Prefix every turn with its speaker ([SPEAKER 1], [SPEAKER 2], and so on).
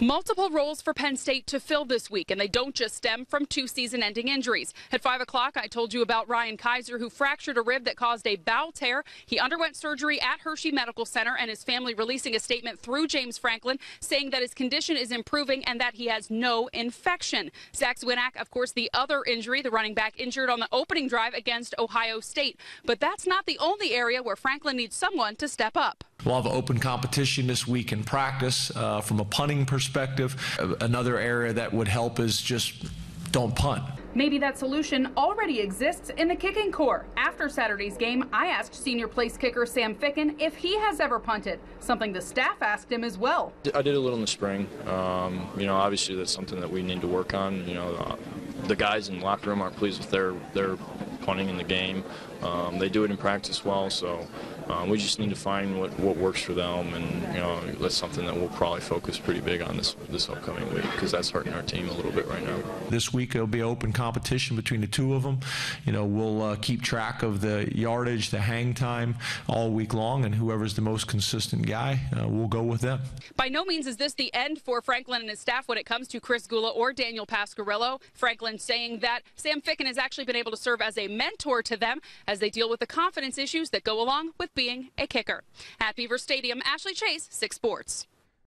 [SPEAKER 1] Multiple roles for Penn State to fill this week, and they don't just stem from two season ending injuries. At 5 o'clock, I told you about Ryan Keiser, who fractured a rib that caused a bowel tear. He underwent surgery at Hershey Medical Center, and his family releasing a statement through James Franklin saying that his condition is improving and that he has no infection. Zack Zwinak, of course, the other injury, the running back injured on the opening drive against Ohio State. But that's not the only area where Franklin needs someone to step up.
[SPEAKER 2] We'll have open competition this week in practice uh, from a punting perspective. Uh, Another area that would help is just don't punt.
[SPEAKER 1] Maybe that solution already exists in the kicking corps. After Saturday's game, I asked senior place kicker Sam Ficken if he has ever punted, something the staff asked him as well.
[SPEAKER 3] I did a little in the spring. Um, you know, obviously that's something that we need to work on. You know, uh, the guys in the locker room aren't pleased with their their punting in the game. Um, they do it in practice well, so um, we just need to find what, what works for them, and you know that's something that we'll probably focus pretty big on this this upcoming week because that's hurting our team a little bit right now.
[SPEAKER 2] This week there'll be open competition between the two of them. You know, we'll uh, keep track of the yardage, the hang time all week long, and whoever's the most consistent guy, uh, we'll go with them.
[SPEAKER 1] By no means is this the end for Franklin and his staff when it comes to Chris Gulla or Daniel Pasquariello. Franklin saying that Sam Ficken has actually been able to serve as a mentor to them as they deal with the confidence issues that go along with being a kicker. At Beaver Stadium, Ashley Chase, 6 Sports.